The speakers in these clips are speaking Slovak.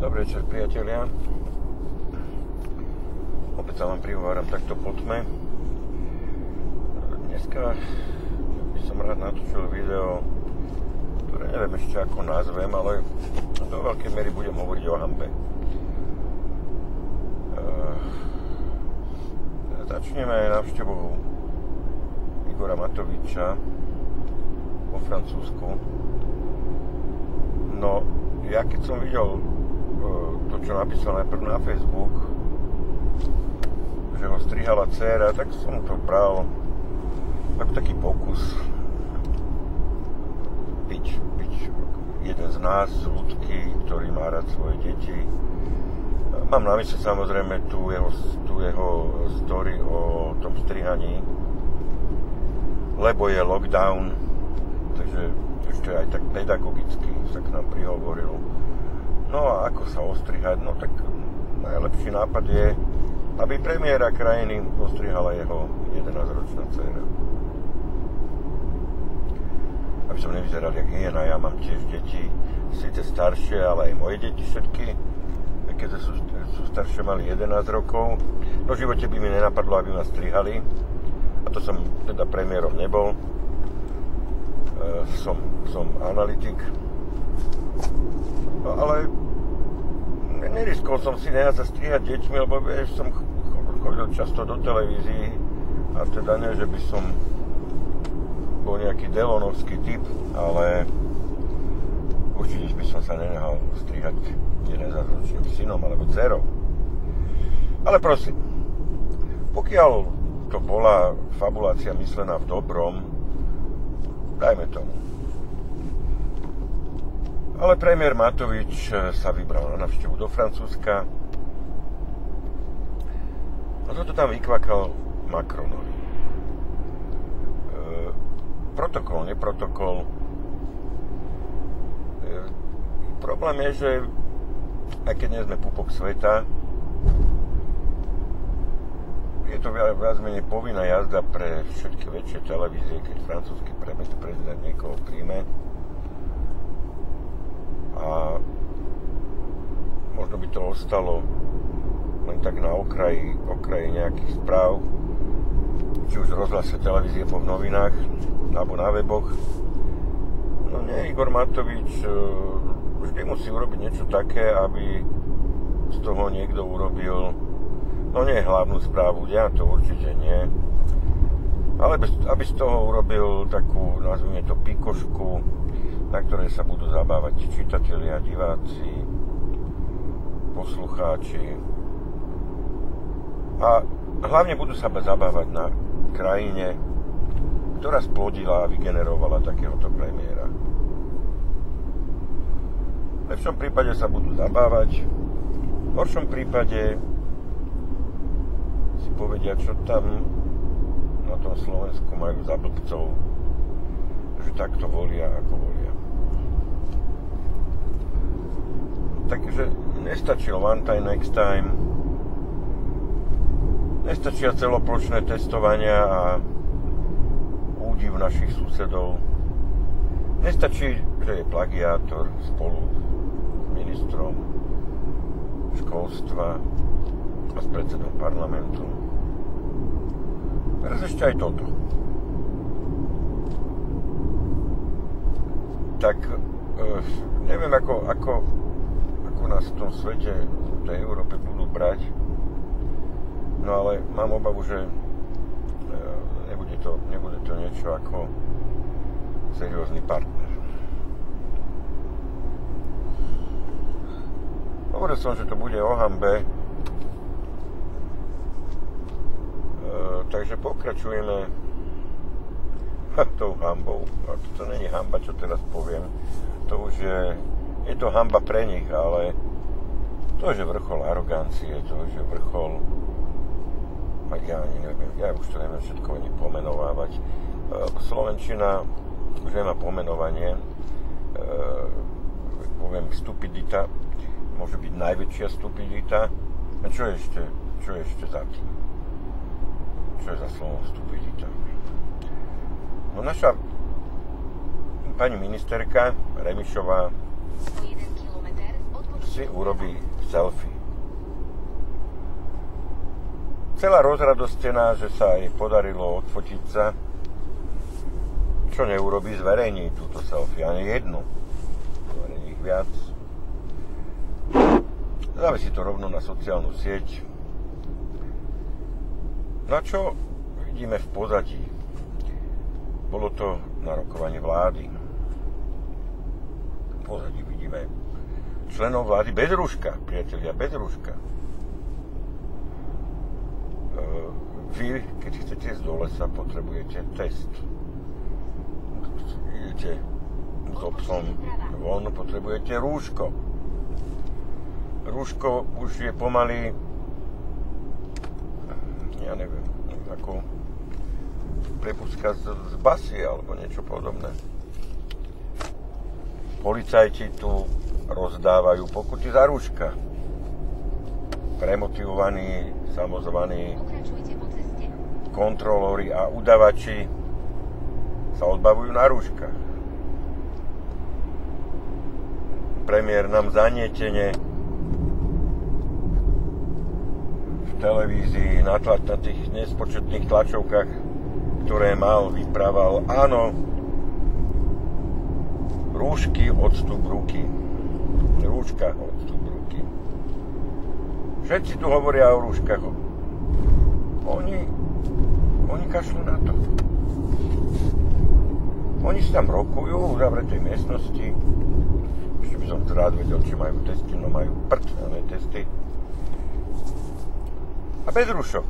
Dobrý večer, priatelia. Opäť sa vám prihováram takto po tme. Dneska by som rád natočil video, ktoré neviem ešte ako nazvem, ale do veľkej miery budem hovoriť o hambe. Ehm, začneme návštevou Igora Matoviča vo Francúzsku. No, ja keď som videl čo napísal najprv na Facebook, že ho strihala dcera, tak som to bral ako taký pokus byť, byť jeden z nás, ľudský, ktorý má rád svoje deti. Mám na mysle samozrejme tú jeho, tú jeho story o tom strihaní, lebo je lockdown, takže ešte aj tak pedagogicky sa k nám prihovoril. No a ako sa ostrihať? No tak najlepší nápad je, aby premiéra krajiny ostrihala jeho 11-ročná dcera. Aby som nevyzeral jak hyena, ja mám tiež deti, síce staršie, ale aj moje deti všetky, keď sú, sú staršie, mali 11 rokov. No v živote by mi nenapadlo, aby ma strihali, a to som teda premiérom nebol, e, som, som analytik, no, ale neriskol som si nehať sa strihať deťmi, lebo vieš, som chodil často do televízií a teda nie, že by som bol nejaký delonovský typ, ale určite by som sa nenehal strihať jeden za ročným synom alebo dcerou. Ale prosím, pokiaľ to bola fabulácia myslená v dobrom, dajme tomu. Ale premiér Matovič eh, sa vybral na navštevu do Francúzska a toto tam vykvakal Macronovi. E, protokol, neprotokol. E, problém je, že aj keď nie sme pupok sveta, je to viac, viac menej povinná jazda pre všetky väčšie televízie, keď francúzsky prezident niekoho príjme. A možno by to ostalo len tak na okraji, okraji nejakých správ, či už v rozhlase televízie po novinách, alebo na weboch. No nie, Igor Matovič e, vždy musí urobiť niečo také, aby z toho niekto urobil No nie hlavnú správu, ja to určite nie. Ale aby z toho urobil takú, nazvime to, pikošku, na ktorej sa budú zabávať čitatelia, diváci, poslucháči. A hlavne budú sa zabávať na krajine, ktorá splodila a vygenerovala takéhoto premiéra. V lepšom prípade sa budú zabávať, v horšom prípade povedia, čo tam na tom Slovensku majú za blbcov, že takto volia, ako volia. Takže nestačil one time, next time, nestačia celopločné testovania a údiv našich susedov. Nestačí, že je plagiátor spolu s ministrom školstva a s predsedom parlamentu Teraz ešte aj toto. Tak e, neviem, ako, ako, ako nás v tom svete, v tej Európe budú brať. No ale mám obavu, že e, nebude to, nebude to niečo ako seriózny partner. Hovoril som, že to bude o hambe, takže pokračujeme tou hambou. A to není hamba, čo teraz poviem. To už je, je to hamba pre nich, ale to je vrchol arogancie, to je vrchol ja ani neviem, ja už to neviem všetko ani pomenovávať. E, Slovenčina už nemá pomenovanie, e, poviem stupidita, môže byť najväčšia stupidita. A čo ešte, čo ešte za tým? čo je za slovo stupidita. No naša pani ministerka Remišová si urobí selfie. Celá rozradostená, že sa jej podarilo odfotiť sa, čo neurobi, zverejní túto selfie, ani jednu. Zverejní ich viac. Si to rovno na sociálnu sieť. Na čo vidíme v pozadí? Bolo to na rokovanie vlády. Pozadí vidíme členov vlády bez rúška, priatelia, bez rúška. E, vy, keď chcete ísť do lesa, potrebujete test. Idete s obsom von, potrebujete rúško. Rúško už je pomaly ja neviem, ako prepustka z, z basy alebo niečo podobné. Policajti tu rozdávajú pokuty za rúška. Premotivovaní, samozvaní kontrolóri a udavači sa odbavujú na rúškach. Premiér nám zanietene v televízii na, tla, na tých nespočetných tlačovkách ktoré mal, vyprával, áno, rúšky, odstup ruky. Rúška, odstup ruky. Všetci tu hovoria o rúškach. Oni, oni kašľú na to. Oni si tam rokujú v uzavretej miestnosti. Ešte by som rád vedel, či majú testy, no majú prd, testy. A bez rúšok.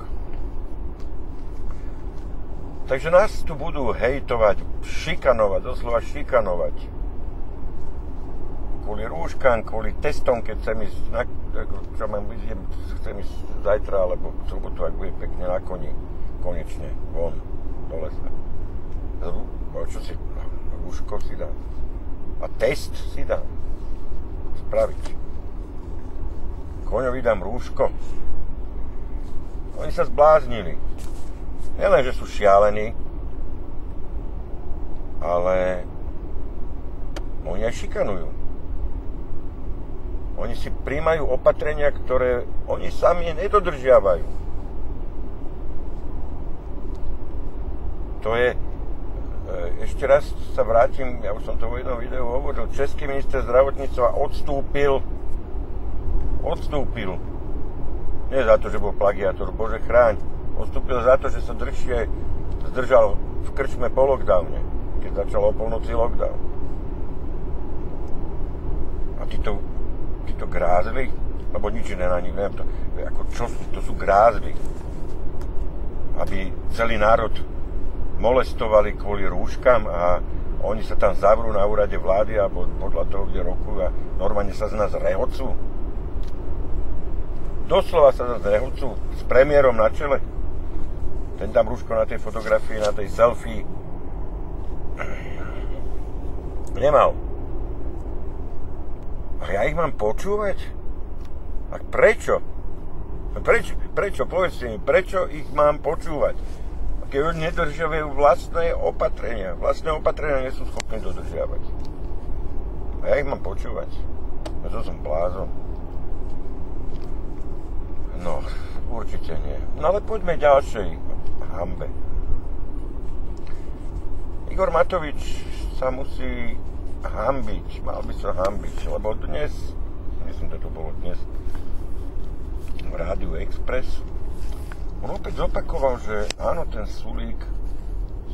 Takže nás tu budú hejtovať, šikanovať, doslova šikanovať. Kvôli rúškam, kvôli testom, keď chcem ísť, na, čo mám ísť, chcem ísť zajtra, alebo v sobotu, ak bude pekne na koni, konečne, von, do lesa. Čo si, rúško si dám. A test si dám. Spraviť. Koňovi dám rúško. Oni sa zbláznili nielen, že sú šialení, ale oni aj šikanujú. Oni si príjmajú opatrenia, ktoré oni sami nedodržiavajú. To je, e, ešte raz sa vrátim, ja už som to vo jednom videu hovoril, český minister zdravotníctva odstúpil, odstúpil, nie za to, že bol plagiátor, Bože chráň, Odstúpil za to, že sa drhšie zdržal v krčme po lockdowne, keď začal o polnoci lockdown. A títo, títo grázli, lebo nič iné na nich neviem, to, ako čo sú, to sú grázli, aby celý národ molestovali kvôli rúškam a oni sa tam zavrú na úrade vlády a podľa toho, kde roku a normálne sa z nás rehocú. Doslova sa z nás rehocú s premiérom na čele ten tam rúško na tej fotografii, na tej selfie nemal. A ja ich mám počúvať? A prečo? Prečo, prečo, povedzte mi, prečo ich mám počúvať? Keď oni nedržiavajú vlastné opatrenia. Vlastné opatrenia nie sú schopní dodržiavať. A ja ich mám počúvať. No to som blázon. No, určite nie. No ale poďme ďalšej hambe. Igor Matovič sa musí hambiť, mal by sa hambiť, lebo dnes, myslím, že to bolo dnes v Rádiu Express, on opäť zopakoval, že áno, ten Sulík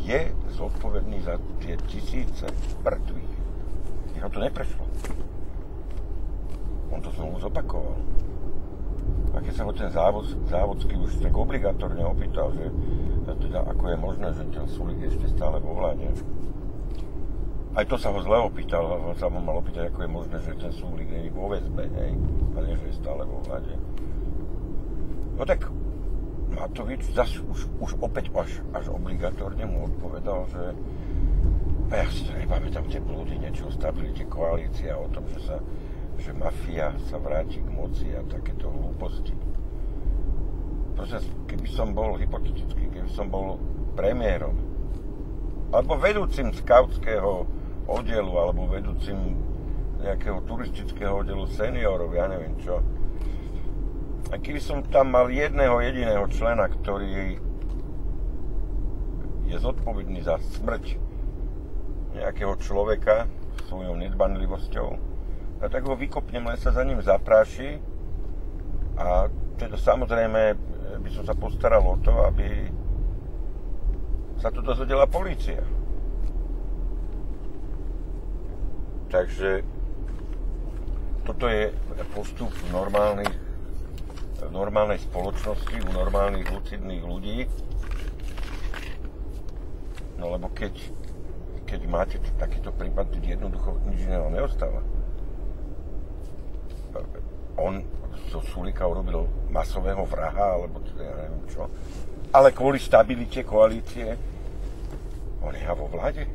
je zodpovedný za tie tisíce mŕtvych. Jeho to neprešlo. On to znovu zopakoval. A keď sa ho ten závod, závodský už tak obligatorne opýtal, že teda ako je možné, že ten Sulik je ešte stále vo vláde. Aj to sa ho zle opýtal, on sa ho mal opýtať, ako je možné, že ten Sulik je vo väzbe, hej, a nie, že je stále vo vláde. No tak Matovič zase už, už opäť až, až obligatorne mu odpovedal, že a ja si to nepamätám tie blúdy, niečo o stabilite koalície o tom, že sa že mafia sa vráti k moci a takéto hlúposti. Proste, keby som bol hypotetický, keby som bol premiérom, alebo vedúcim skautského oddielu, alebo vedúcim nejakého turistického oddelu seniorov, ja neviem čo. A keby som tam mal jedného jediného člena, ktorý je zodpovedný za smrť nejakého človeka svojou nedbanlivosťou, a tak ho vykopnem, len sa za ním zapráši a teda samozrejme by som sa postaral o to, aby sa to dozvedela polícia. Takže toto je postup normálnych, normálnej spoločnosti, u normálnych lucidných ľudí. No lebo keď, keď máte takýto prípad, keď jednoducho nič iného neostáva. On zo Sulika urobil masového vraha, alebo teda ja neviem čo. Ale kvôli stabilite koalície on je vo vláde.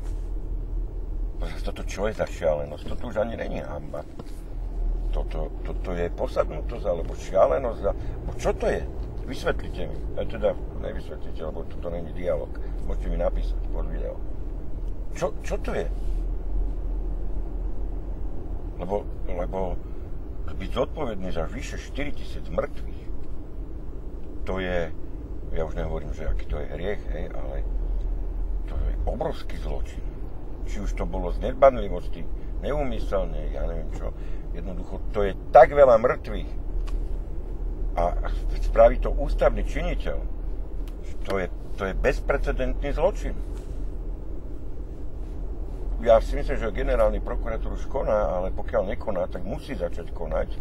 Toto čo je za šialenosť? Toto už ani není hamba. Toto, toto je posadnutosť, alebo šialenosť, alebo čo to je? Vysvetlite mi. Ja teda nevysvetlite, lebo toto není dialog. Môžete mi napísať pod video. Čo, čo to je? Lebo, lebo byť zodpovedný za vyše 4000 mŕtvych, to je, ja už nehovorím, že aký to je hriech, hej, ale to je obrovský zločin. Či už to bolo z nedbanlivosti, neumyselne, ja neviem čo. Jednoducho, to je tak veľa mŕtvych a spraví to ústavný činiteľ, to je, to je bezprecedentný zločin ja si myslím, že generálny prokurátor už koná, ale pokiaľ nekoná, tak musí začať konať,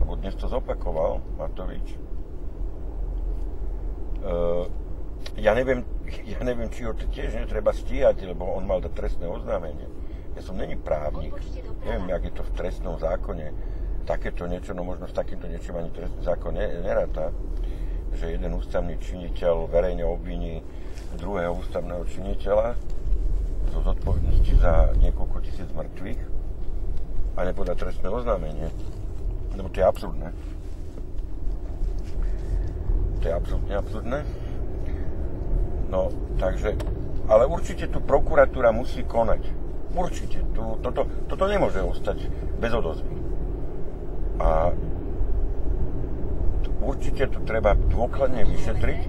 lebo dnes to zopakoval Matovič. Uh, ja neviem, ja neviem, či ho tiež netreba stíhať, lebo on mal trestné oznámenie. Ja som není právnik, neviem, jak je to v trestnom zákone, takéto niečo, no možno s takýmto niečím ani trestný zákon neráta, že jeden ústavný činiteľ verejne obviní druhého ústavného činiteľa, zo zodpovednosti za niekoľko tisíc mŕtvych a nepodať trestné oznámenie. Lebo to je absurdné. To je absolútne absurdné. No, takže, ale určite tu prokuratúra musí konať. Určite. Tu, toto, toto nemôže ostať bez odozvy. A určite tu treba dôkladne vyšetriť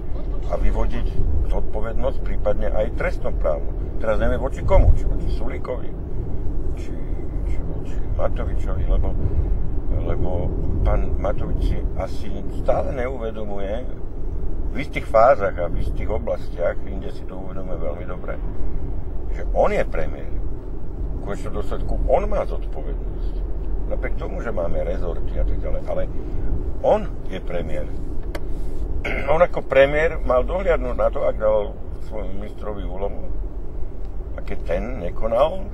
a vyvodiť zodpovednosť, prípadne aj trestnoprávnu teraz neviem voči komu, či voči Sulíkovi, či, či voči Matovičovi, lebo, lebo pán Matovič si asi stále neuvedomuje v istých fázach a v istých oblastiach, inde si to uvedomuje veľmi dobre, že on je premiér. V konečnom dôsledku on má zodpovednosť. Napriek tomu, že máme rezorty a tak ďalej, ale on je premiér. On ako premiér mal dohliadnúť na to, ak dal svojmu ministrovi úlohu, a keď ten nekonal,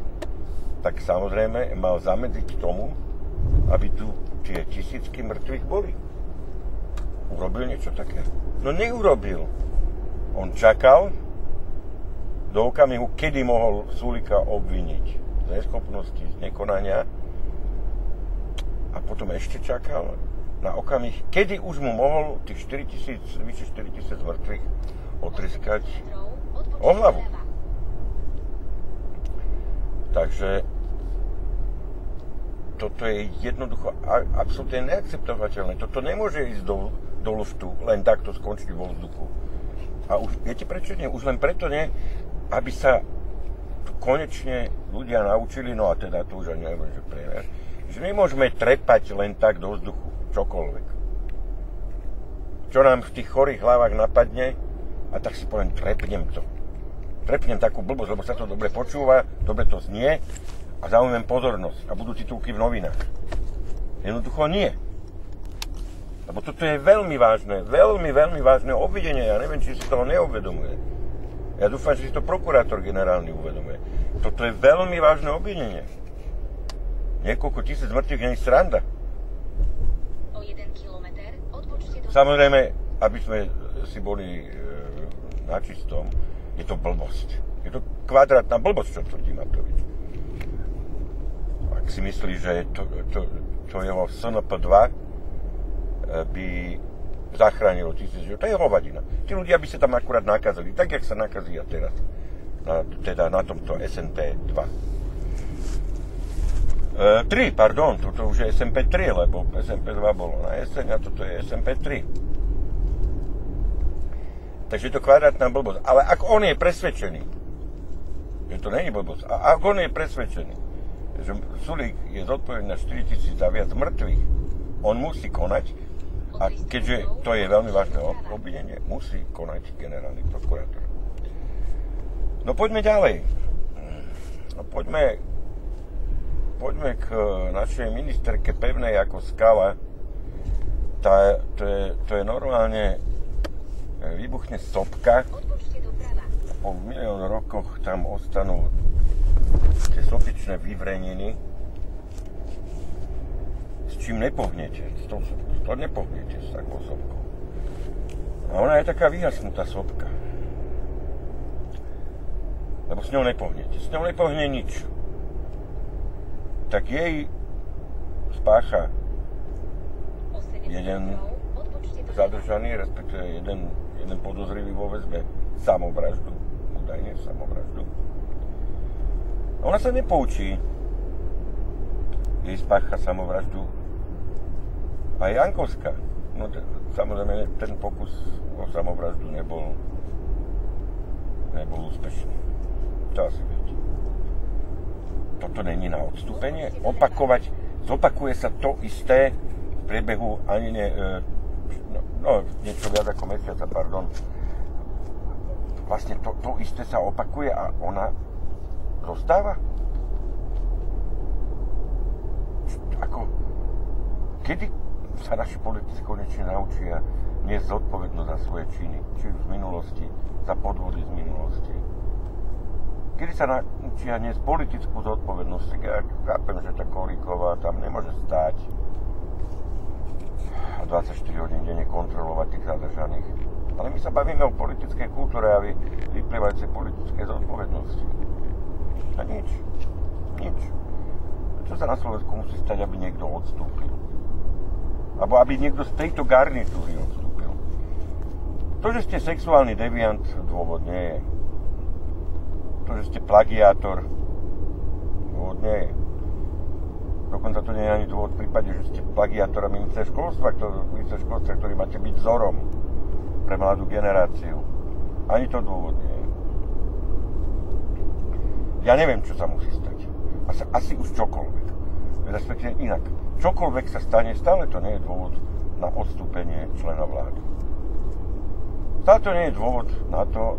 tak samozrejme mal zamedziť tomu, aby tu tie tisícky mŕtvych boli. Urobil niečo také? No neurobil. On čakal do okamihu, kedy mohol Sulika obviniť z neschopnosti, z nekonania a potom ešte čakal na okamih, kedy už mu mohol tých 4 tisíc, vyše 4 tisíc mŕtvych otriskať o hlavu. Takže toto je jednoducho absolútne neakceptovateľné. Toto nemôže ísť do, do luftu, len takto skončiť vo vzduchu. A už, viete prečo nie? Už len preto nie, aby sa konečne ľudia naučili, no a teda tu už ani neviem, že priemer, že nemôžeme trepať len tak do vzduchu, čokoľvek. Čo nám v tých chorých hlavách napadne, a tak si poviem, trepnem to prepnem takú blbosť, lebo sa to dobre počúva, dobre to znie a zaujímam pozornosť a budú titulky v novinách. Jednoducho nie. Lebo toto je veľmi vážne, veľmi, veľmi vážne obvidenie. Ja neviem, či si toho neuvedomuje. Ja dúfam, že si to prokurátor generálny uvedomuje. Toto je veľmi vážne obvinenie. Niekoľko tisíc mŕtvych nie je sranda. O jeden kilometr odpočte do... Samozrejme, aby sme si boli e, na čistom, je to blbosť. Je to kvadrátna blbosť, čo tvrdí Matovič. Ak si myslí, že to, to, to jeho SNP2 eh, by zachránilo tisíc životov, to je hovadina. Tí ľudia by sa tam akurát nakazili, tak, jak sa nakazia teraz. Na, teda na tomto SNP 2. E, 3, pardon, toto už je SMP3, lebo SMP2 bolo na jeseň a toto je SMP3. Takže je to kvadrátna blbosť. Ale ak on je presvedčený, že to není blbosť, a ak on je presvedčený, že Sulík je zodpovedný na 4 tisíc a viac mŕtvych, on musí konať, a keďže to je veľmi vážne obvinenie, musí konať generálny prokurátor. No poďme ďalej. No poďme poďme k e, našej ministerke pevnej ako skala. Tá, to, je, to je normálne, e, vybuchne sopka po milión rokoch tam ostanú tie sopičné vyvreniny, s čím nepohnete. To, to nepohnete s takou sopkou. A ona je taká vyhasnutá sopka. Lebo s ňou nepohnete. S ňou nepohne nič tak jej spácha jeden zadržaný, respektíve jeden, jeden podozrivý vo väzbe samovraždu, údajne samovraždu. Ona sa nepoučí. Jej spácha samovraždu a Jankovská. No samozrejme, ten pokus o samovraždu nebol, nebol úspešný. To asi viete toto není na odstúpenie. Opakovať, zopakuje sa to isté v priebehu ani ne, e, no, no niečo viac ako mesiaca, pardon. Vlastne to, to isté sa opakuje a ona dostáva? Ako, kedy sa naši politici konečne naučia niesť zodpovednosť za svoje činy, či už z minulosti, za podvody z minulosti, kedy sa naučia dnes politickú zodpovednosť, ja chápem, že tá Kolíková tam nemôže stáť a 24 hodín denne kontrolovať tých zadržaných. Ale my sa bavíme o politickej kultúre a vyplývajúcej politickej zodpovednosti. A nič. Nič. Čo sa na Slovensku musí stať, aby niekto odstúpil? Alebo aby niekto z tejto garnitúry odstúpil? To, že ste sexuálny deviant, dôvod nie je to, že ste plagiátor, dôvod nie je. Dokonca to nie je ani dôvod v prípade, že ste plagiátor a minister školstva, ktorý, minister školstva, ktorý máte byť vzorom pre mladú generáciu. Ani to dôvod nie je. Ja neviem, čo sa musí stať. Asi, asi už čokoľvek. Respektíve inak. Čokoľvek sa stane, stále to nie je dôvod na odstúpenie člena vlády. Stále to nie je dôvod na to,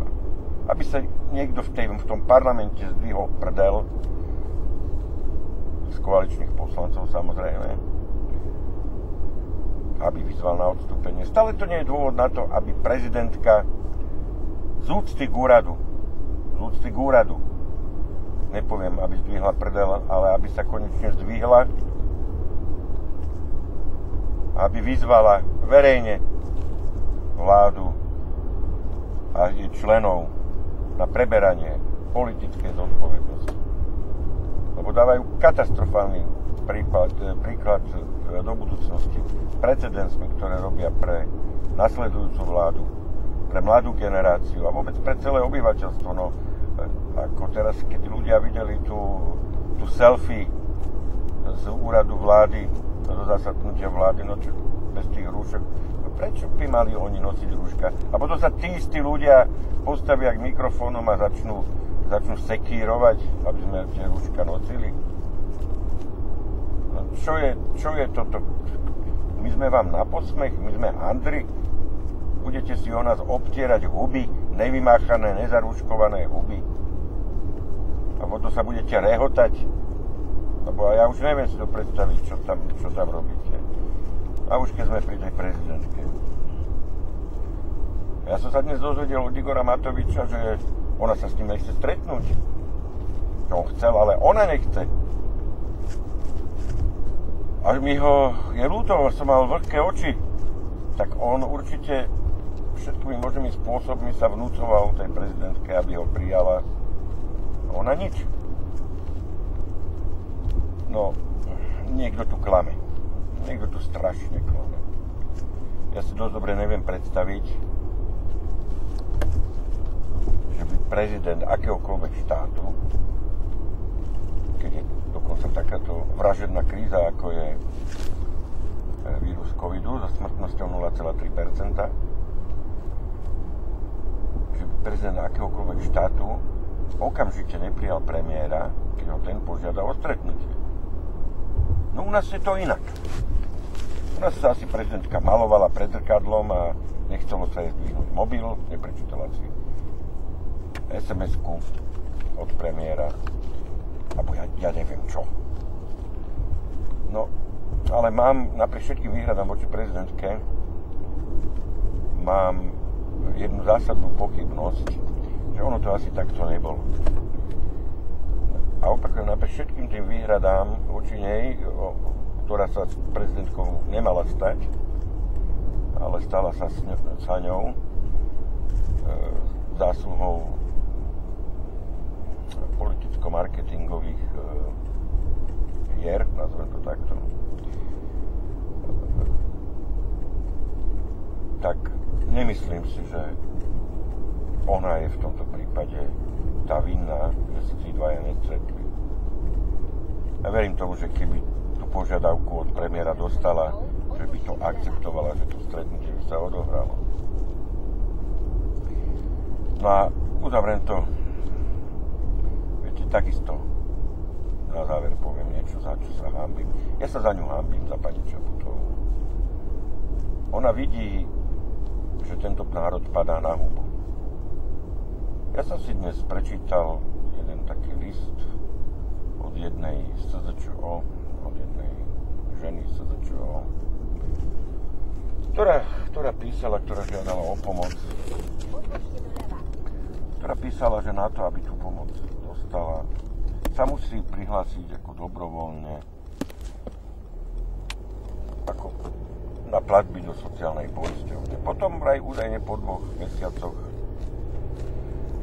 aby sa niekto v, tej, v tom parlamente zdvihol prdel z koaličných poslancov samozrejme, aby vyzval na odstúpenie. Stále to nie je dôvod na to, aby prezidentka z úcty k úradu, z úcty k úradu, nepoviem, aby zdvihla prdel, ale aby sa konečne zdvihla, aby vyzvala verejne vládu a členov na preberanie politickej zodpovednosti. Lebo dávajú katastrofálny príklad, e, príklad e, do budúcnosti precedensmi, ktoré robia pre nasledujúcu vládu, pre mladú generáciu a vôbec pre celé obyvateľstvo. No, e, ako teraz, keď ľudia videli tú, tú selfie z úradu vlády, zo zasadnutia vlády, no čo, bez tých rúšok, prečo by mali oni nosiť rúška? A potom sa tí istí ľudia postavia k mikrofónom a začnú, začnú sekírovať, aby sme tie rúška nosili. No čo je, čo je toto? My sme vám na posmech, my sme handry, budete si o nás obtierať huby, nevymáchané, nezarúškované huby. A potom sa budete rehotať. Lebo ja už neviem si to predstaviť, čo tam, čo tam robíte. A už keď sme pri tej prezidentke. Ja som sa dnes dozvedel od Igora Matoviča, že ona sa s ním nechce stretnúť. Čo on chcel, ale ona nechce. A mi ho je ľúto, som mal vlhké oči. Tak on určite všetkými možnými spôsobmi sa vnúcoval tej prezidentke, aby ho prijala. Ona nič. No, niekto tu klame niekto tu strašne klame. Ja si dosť dobre neviem predstaviť, že by prezident akéhokoľvek štátu, keď je dokonca takáto vražedná kríza, ako je e, vírus covidu so smrtnosťou 0,3%, že prezident akéhokoľvek štátu okamžite neprijal premiéra, keď ho ten požiada o stretnutie. No u nás je to inak. U nás sa asi prezidentka malovala pred zrkadlom a nechcelo sa jej zdvihnúť mobil, neprečítala si SMS-ku od premiéra, alebo ja, ja neviem čo. No, ale mám napriek všetkým výhradám voči prezidentke, mám jednu zásadnú pochybnosť, že ono to asi takto nebolo. A opakujem, napriek všetkým tým výhradám voči nej, ktorá sa s prezidentkou nemala stať, ale stala sa s ňou e, zásluhou politicko-marketingových e, hier, nazvem to takto, tak nemyslím si, že ona je v tomto prípade tá vinná, že sa tí dvaja nestretli. Ja verím tomu, že keby tú požiadavku od premiéra dostala, že by to akceptovala, že to stretnutie by sa odohralo. No a uzavriem to takisto na záver poviem niečo, za čo sa hambím. Ja sa za ňu hambím, za pani Čaputovú. Ona vidí, že tento národ padá na hubu. Ja som si dnes prečítal jeden taký list od jednej SZČO, od jednej ženy SZČO, ktorá, ktorá písala, ktorá žiadala o pomoc. Ktorá písala, že na to, aby tú pomoc dostala, sa musí prihlásiť ako dobrovoľne ako na platby do sociálnej poisťovne. Potom vraj údajne po dvoch mesiacoch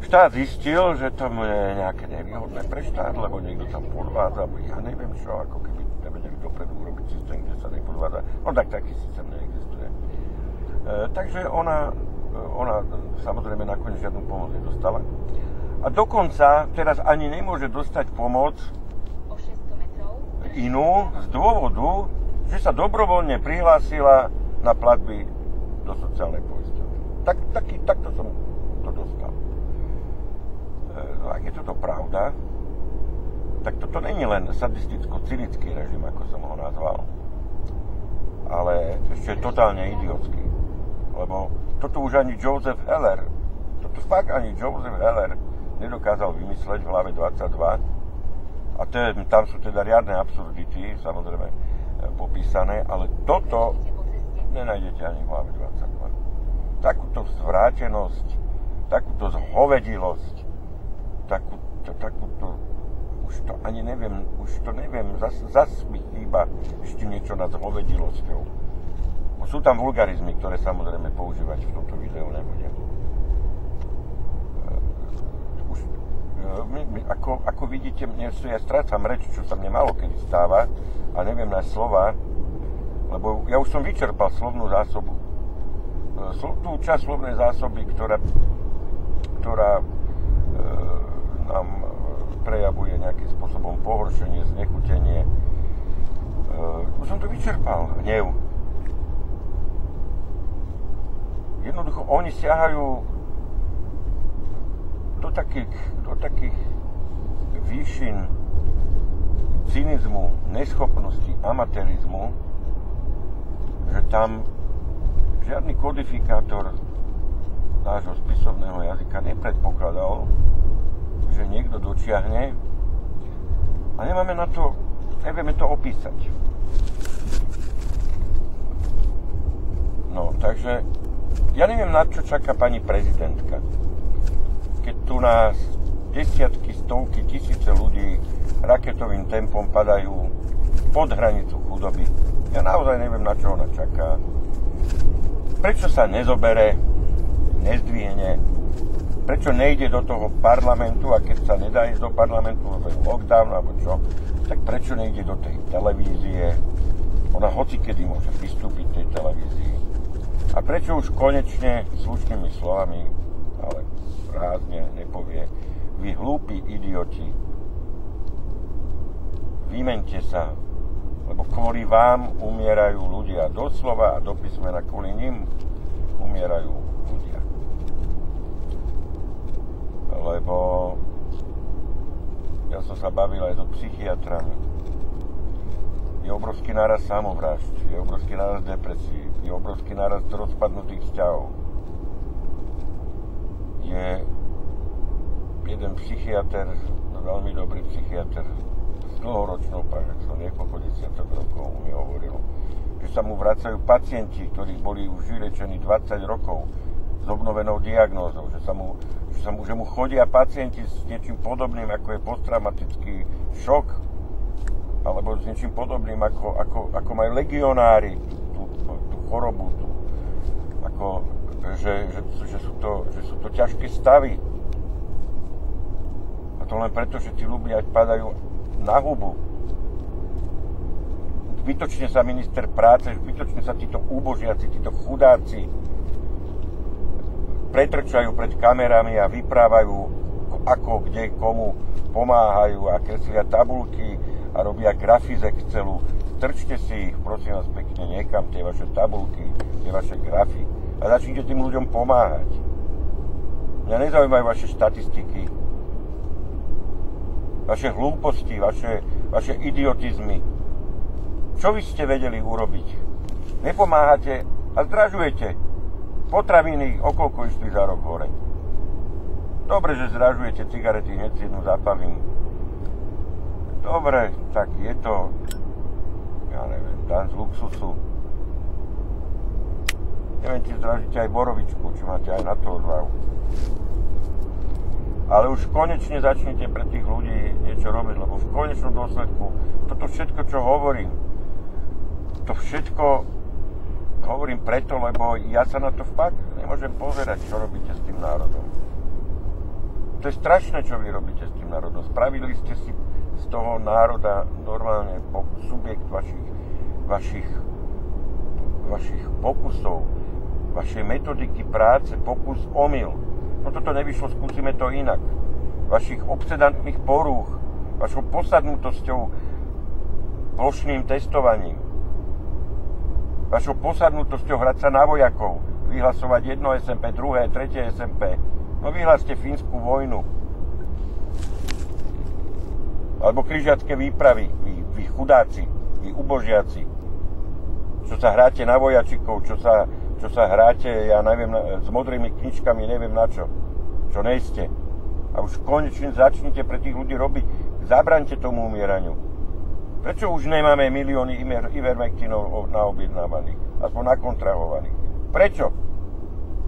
štát zistil, že to je nejaké nevýhodné pre štát, lebo niekto tam podvádza, alebo ja neviem čo, ako keby nevedeli dopredu urobiť systém, kde sa nepodvádza. No tak taký systém neexistuje. E, takže ona, e, ona samozrejme nakoniec žiadnu pomoc nedostala. A dokonca teraz ani nemôže dostať pomoc inú z dôvodu, že sa dobrovoľne prihlásila na platby do sociálnej poisťovne. Tak, taký, takto som to dostal. No ak je toto pravda, tak toto není len sadisticko-cynický režim, ako som ho nazval, ale ešte totálne idiotský. Lebo toto už ani Joseph Heller, toto fakt ani Joseph Heller nedokázal vymysleť v hlave 22. A to tam sú teda riadne absurdity, samozrejme e, popísané, ale toto nenájdete ani v hlave 22. Takúto zvrátenosť, takúto zhovedilosť, takúto, takúto už to ani neviem, už to neviem, zas, zas mi chýba ešte niečo nad zhovedilosťou. Sú tam vulgarizmy, ktoré samozrejme používať v tomto videu nebudem. my, my, ako, ako vidíte, mne ja strácam reč, čo sa mne malo kedy stáva a neviem nájsť slova, lebo ja už som vyčerpal slovnú zásobu. E, tú časť slovnej zásoby, ktorá, ktorá e, nám prejavuje nejakým spôsobom pohoršenie, znechutenie. E, už som to vyčerpal, hnev. Jednoducho, oni siahajú do takých, do takých výšin cynizmu, neschopnosti, amatérizmu, že tam žiadny kodifikátor nášho spisovného jazyka nepredpokladal, že niekto dočiahne a nemáme na to, nevieme to opísať. Takže ja neviem, na čo čaká pani prezidentka keď tu nás desiatky, stovky, tisíce ľudí raketovým tempom padajú pod hranicu chudoby. Ja naozaj neviem, na čo ona čaká. Prečo sa nezobere, nezdvihne, prečo nejde do toho parlamentu a keď sa nedá ísť do parlamentu, lebo je lockdown alebo čo, tak prečo nejde do tej televízie? Ona hoci kedy môže vystúpiť tej televízii. A prečo už konečne slušnými slovami, ale rázne nepovie, vy hlúpi idioti, Vymente sa, lebo kvôli vám umierajú ľudia. Doslova a do písmena kvôli ním umierajú ľudia. Lebo ja som sa bavil aj so psychiatrami. Je obrovský náraz samovrážd, je obrovský náraz depresí, je obrovský náraz rozpadnutých vzťahov. Je jeden psychiatr, veľmi dobrý psychiatr, dlhoročnou praxou, niekoľko desiatok rokov mi hovoril, že sa mu vracajú pacienti, ktorí boli už vylečení 20 rokov s obnovenou diagnózou, že, sa mu, že, sa mu, že mu chodia pacienti s niečím podobným, ako je posttraumatický šok, alebo s niečím podobným, ako, ako, ako majú legionári tú, tú chorobu, tú, ako, že, že, že, sú to, že sú to ťažké stavy. A to len preto, že tí ľudia padajú na hubu. Zbytočne sa minister práce, zbytočne sa títo úbožiaci, títo chudáci pretrčajú pred kamerami a vyprávajú, ako, kde, komu pomáhajú a kreslia tabulky a robia grafy z Excelu. Strčte si ich, prosím vás pekne, niekam tie vaše tabulky, tie vaše grafy a začnite tým ľuďom pomáhať. Mňa nezaujímajú vaše štatistiky, vaše hlúposti, vaše, vaše idiotizmy. Čo vy ste vedeli urobiť? Nepomáhate a zdražujete. Potraviny okolko išli za rok hore. Dobre, že zdražujete cigarety, hneď si jednu zapalím. Dobre, tak je to, ja neviem, dan z luxusu. Neviem, či zdražíte aj borovičku, či máte aj na to odvahu ale už konečne začnete pre tých ľudí niečo robiť, lebo v konečnom dôsledku toto všetko, čo hovorím, to všetko hovorím preto, lebo ja sa na to fakt nemôžem pozerať, čo robíte s tým národom. To je strašné, čo vy robíte s tým národom. Spravili ste si z toho národa normálne subjekt vašich, vašich, vašich pokusov, vašej metodiky práce, pokus omyl no toto nevyšlo, skúsime to inak. Vašich obsedantných porúch, vašou posadnutosťou plošným testovaním, vašou posadnutosťou hrať sa na vojakov, vyhlasovať jedno SMP, druhé, tretie SMP. No vyhlaste fínsku vojnu. Alebo križiacké výpravy, vy, vy chudáci, vy ubožiaci, čo sa hráte na vojačikov, čo sa čo sa hráte, ja neviem, s modrými knižkami, neviem na čo, čo nejste. A už konečne začnite pre tých ľudí robiť, zabraňte tomu umieraniu. Prečo už nemáme milióny Ivermectinov naobjednávaných, aspoň nakontrahovaných? Prečo?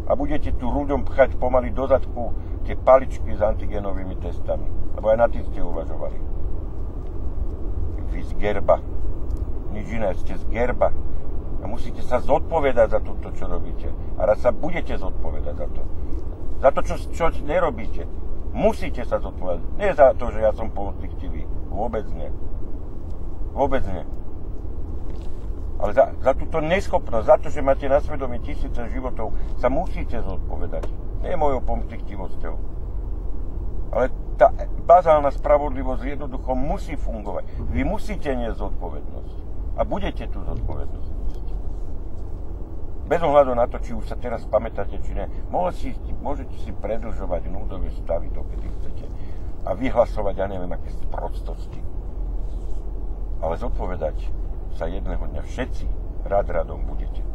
A budete tu ľuďom pchať pomaly do zadku tie paličky s antigenovými testami. Lebo aj na tým ste uvažovali. Z gerba. Nič iné, ste z gerba a musíte sa zodpovedať za to, čo robíte. A raz sa budete zodpovedať za to. Za to, čo, čo nerobíte. Musíte sa zodpovedať. Nie za to, že ja som poctivý. Vôbec nie. Vôbec nie. Ale za, za túto neschopnosť, za to, že máte na svedomí tisíce životov, sa musíte zodpovedať. Nie mojou pomstichtivosťou. Ale tá bazálna spravodlivosť jednoducho musí fungovať. Vy musíte niesť zodpovednosť. A budete tú zodpovednosť bez ohľadu na to, či už sa teraz pamätáte, či ne, si, môžete si predlžovať núdové stavy, dokedy chcete a vyhlasovať, ja neviem, aké prostosti. Ale zodpovedať sa jedného dňa všetci rad radom budete.